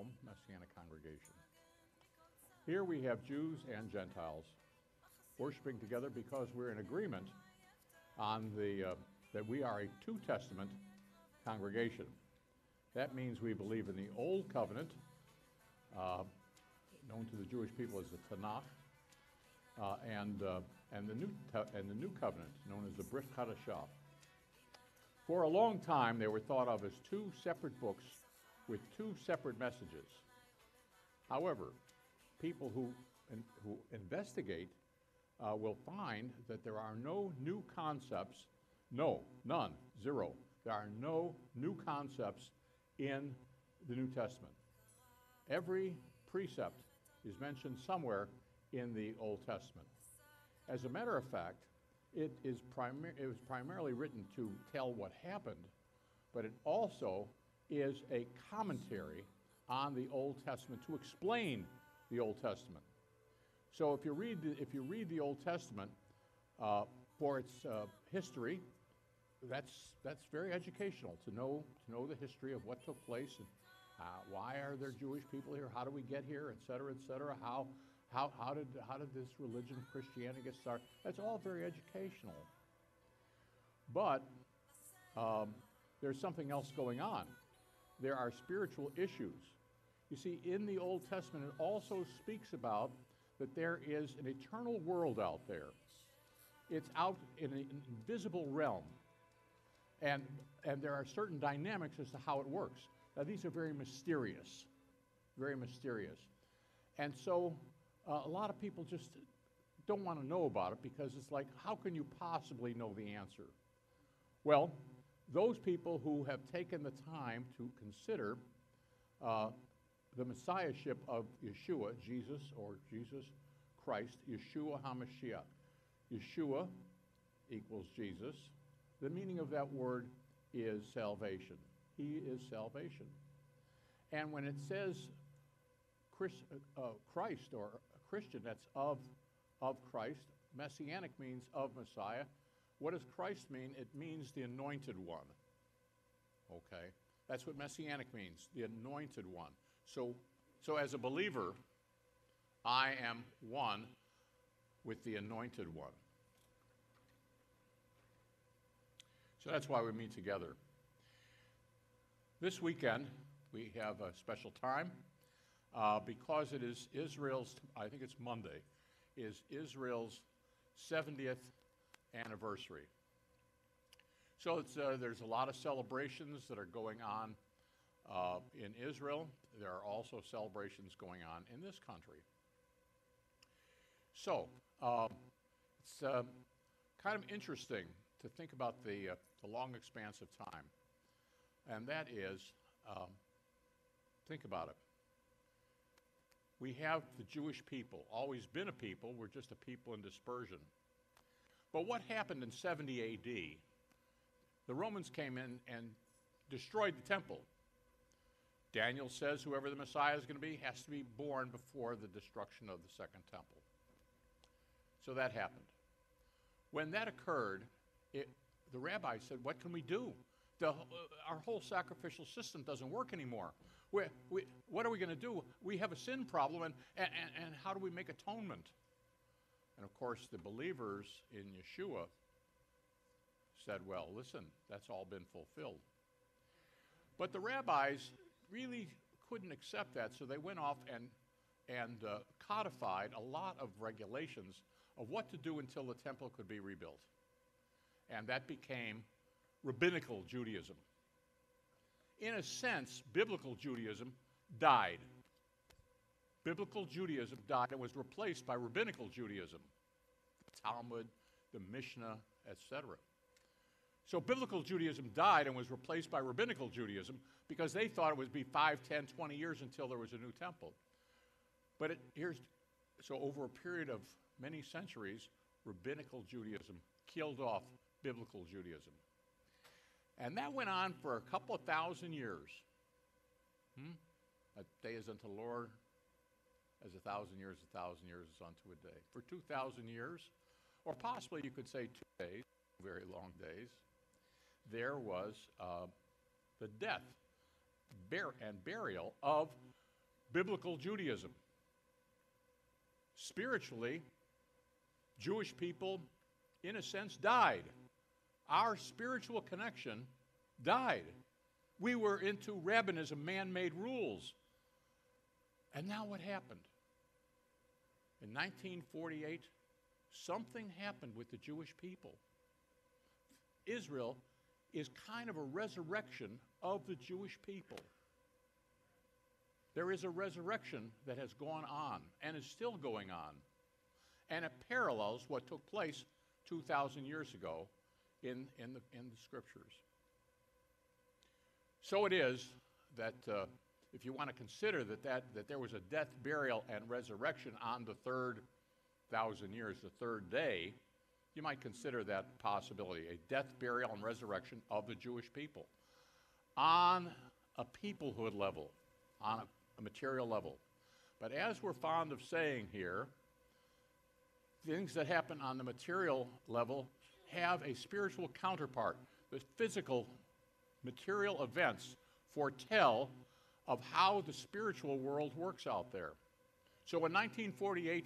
Rome Messianic congregation. Here we have Jews and Gentiles worshiping together because we're in agreement on the, uh, that we are a two testament congregation. That means we believe in the Old Covenant, uh, known to the Jewish people as the Tanakh, uh, and, uh, and, the new and the New Covenant, known as the Brit Hadashah. For a long time, they were thought of as two separate books with two separate messages. However, people who, in, who investigate uh, will find that there are no new concepts, no, none, zero. There are no new concepts in the New Testament. Every precept is mentioned somewhere in the Old Testament. As a matter of fact, it, is primar- it was primarily written to tell what happened, but it also is a commentary on the Old Testament to explain the Old Testament. So if you read the, if you read the Old Testament uh, for its uh, history, that's that's very educational to know to know the history of what took place and uh, why are there Jewish people here? How do we get here, et cetera, et cetera? How how, how, did, how did this religion, Christianity, get started? That's all very educational. But um, there's something else going on. There are spiritual issues. You see, in the Old Testament, it also speaks about that there is an eternal world out there. It's out in an invisible realm. And, and there are certain dynamics as to how it works. Now, these are very mysterious, very mysterious. And so uh, a lot of people just don't want to know about it because it's like, how can you possibly know the answer? Well, those people who have taken the time to consider uh, the messiahship of Yeshua, Jesus or Jesus Christ, Yeshua HaMashiach. Yeshua equals Jesus. The meaning of that word is salvation. He is salvation. And when it says Christ, uh, Christ or a Christian that's of, of Christ, messianic means of Messiah. What does Christ mean? It means the anointed one. Okay? That's what messianic means, the anointed one. So, so as a believer, I am one with the anointed one. So that's why we meet together. This weekend, we have a special time uh, because it is Israel's, I think it's Monday, is Israel's 70th anniversary. So uh, there's a lot of celebrations that are going on uh, in Israel. There are also celebrations going on in this country. So um, it's uh, kind of interesting to think about the, uh, the long expanse of time. And that is, um, think about it. We have the Jewish people, always been a people, we're just a people in dispersion. But what happened in 70 AD? The Romans came in and destroyed the temple. Daniel says whoever the Messiah is going to be has to be born before the destruction of the second temple. So that happened. When that occurred, it, the rabbi said, What can we do? The, our whole sacrificial system doesn't work anymore. We, we, what are we going to do? We have a sin problem, and, and, and how do we make atonement? And of course, the believers in Yeshua said, Well, listen, that's all been fulfilled. But the rabbis really couldn't accept that, so they went off and, and uh, codified a lot of regulations of what to do until the temple could be rebuilt. And that became rabbinical Judaism in a sense, biblical Judaism died. Biblical Judaism died and was replaced by rabbinical Judaism, the Talmud, the Mishnah, etc. So biblical Judaism died and was replaced by rabbinical Judaism because they thought it would be 5, 10, 20 years until there was a new temple. But it, here's so over a period of many centuries, rabbinical Judaism killed off biblical Judaism. And that went on for a couple of thousand years. Hmm? A day is unto the Lord as a thousand years, a thousand years is unto a day. For 2,000 years, or possibly you could say two days, very long days, there was uh, the death bur- and burial of biblical Judaism. Spiritually, Jewish people, in a sense, died. Our spiritual connection died. We were into rabbinism, man made rules. And now what happened? In 1948, something happened with the Jewish people. Israel is kind of a resurrection of the Jewish people. There is a resurrection that has gone on and is still going on, and it parallels what took place 2,000 years ago in, in, the, in the scriptures. So it is that uh, if you want to consider that, that, that there was a death, burial, and resurrection on the third thousand years, the third day, you might consider that possibility a death, burial, and resurrection of the Jewish people on a peoplehood level, on a, a material level. But as we're fond of saying here, things that happen on the material level have a spiritual counterpart. The physical, material events foretell of how the spiritual world works out there. So in 1948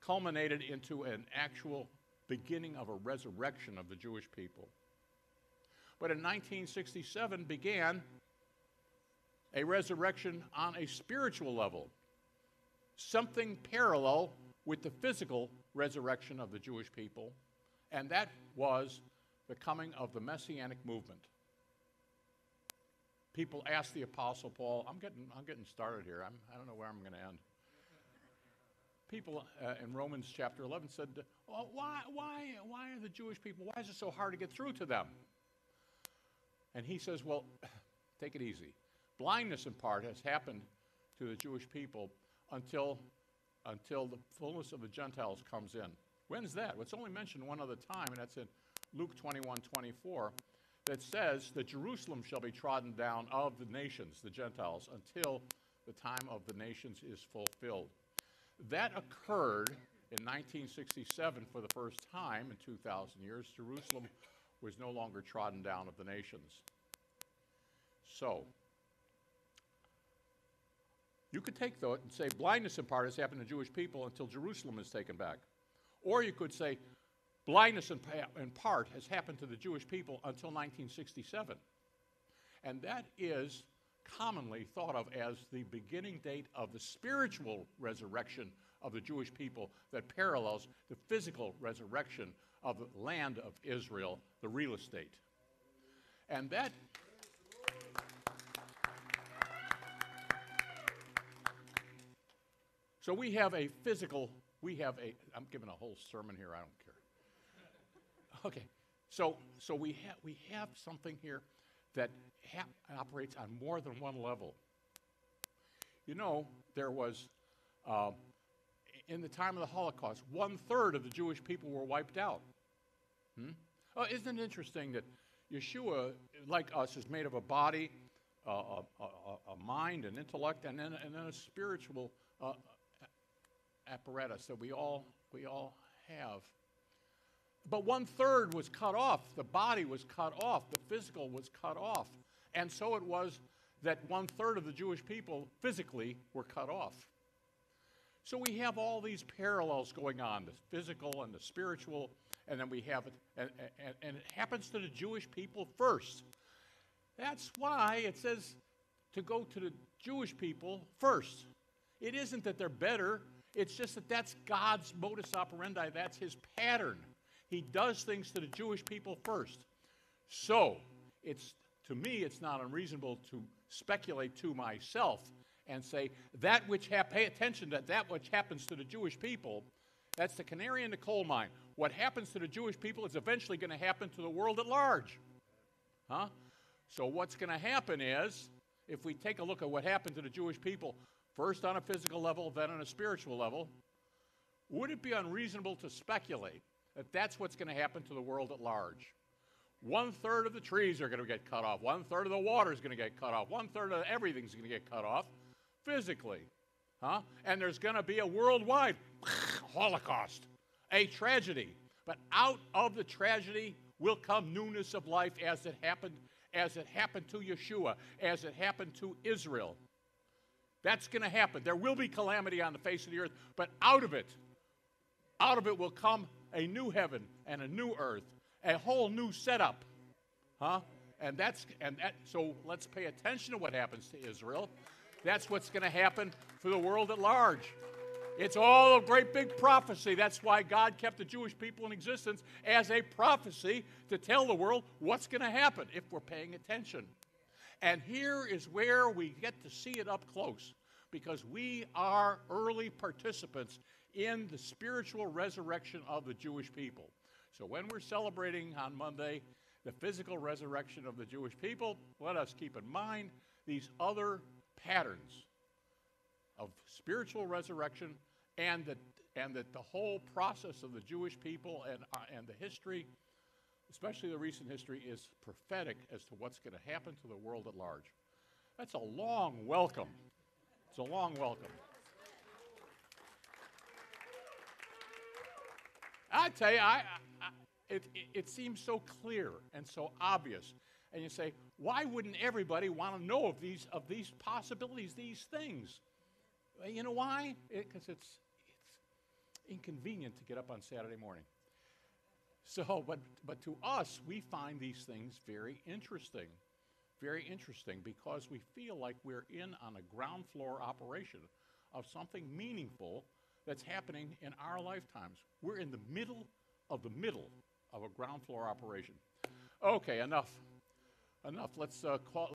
culminated into an actual beginning of a resurrection of the Jewish people. But in 1967 began a resurrection on a spiritual level, something parallel with the physical resurrection of the Jewish people, and that was the coming of the Messianic movement. People asked the Apostle Paul, I'm getting, I'm getting started here. I'm, I don't know where I'm going to end people uh, in Romans chapter 11 said, well, why, why, why are the Jewish people, why is it so hard to get through to them? And he says, well, take it easy. Blindness in part has happened to the Jewish people until, until the fullness of the Gentiles comes in. When's that? Well, it's only mentioned one other time, and that's in Luke 21 24, that says that Jerusalem shall be trodden down of the nations, the Gentiles, until the time of the nations is fulfilled. That occurred in 1967 for the first time in 2,000 years. Jerusalem was no longer trodden down of the nations. So, you could take that and say blindness in part has happened to Jewish people until Jerusalem is taken back. Or you could say blindness in, in part has happened to the Jewish people until 1967. And that is commonly thought of as the beginning date of the spiritual resurrection of the Jewish people that parallels the physical resurrection of the land of Israel, the real estate. And that So we have a physical, we have a, I'm giving a whole sermon here, I don't care. Okay, so, so we, ha- we have something here that ha- operates on more than one level. You know, there was, uh, in the time of the Holocaust, one third of the Jewish people were wiped out. Hmm? Oh, isn't it interesting that Yeshua, like us, is made of a body, uh, a, a, a, mind, an intellect, and then, and then a spiritual uh, apparatus that we all, we all have. But one third was cut off. The body was cut off. The physical was cut off. And so it was that one third of the Jewish people physically were cut off. So we have all these parallels going on the physical and the spiritual, and then we have it, and, and, and it happens to the Jewish people first. That's why it says to go to the Jewish people first. It isn't that they're better, it's just that that's God's modus operandi, that's his pattern. He does things to the Jewish people first. So, it's to me, it's not unreasonable to speculate to myself and say that which ha- pay attention to that which happens to the Jewish people. That's the canary in the coal mine. What happens to the Jewish people is eventually going to happen to the world at large. Huh? So what's going to happen is, if we take a look at what happened to the Jewish people, first on a physical level, then on a spiritual level, would it be unreasonable to speculate that that's what's going to happen to the world at large? One third of the trees are going to get cut off. One third of the water is going to get cut off. One third of everything's going to get cut off physically. Huh? And there's going to be a worldwide Holocaust, a tragedy. But out of the tragedy will come newness of life as it happened, as it happened to Yeshua, as it happened to Israel. That's going to happen. There will be calamity on the face of the earth, but out of it, out of it will come a new heaven and a new earth, a whole new setup. Huh? And that's and that so let's pay attention to what happens to Israel. That's what's going to happen for the world at large. It's all a great big prophecy. That's why God kept the Jewish people in existence as a prophecy to tell the world what's going to happen if we're paying attention. And here is where we get to see it up close because we are early participants in the spiritual resurrection of the Jewish people. So when we're celebrating on Monday the physical resurrection of the Jewish people, let us keep in mind these other patterns of spiritual resurrection and that, and that the whole process of the Jewish people and, uh, and the history, especially the recent history, is prophetic as to what's going to happen to the world at large. That's a long welcome. It's a long welcome. I tell you, I, I it, it, seems so clear and so obvious. And you say, why wouldn't everybody want to know of these, of these possibilities, these things? You know why? Because it, it's, it's inconvenient to get up on Saturday morning. So, but, but to us, we find these things very interesting. Very interesting because we feel like we're in on a ground floor operation of something meaningful that's happening in our lifetimes. We're in the middle of the middle of a ground floor operation. Okay, enough. Enough. Let's uh, call.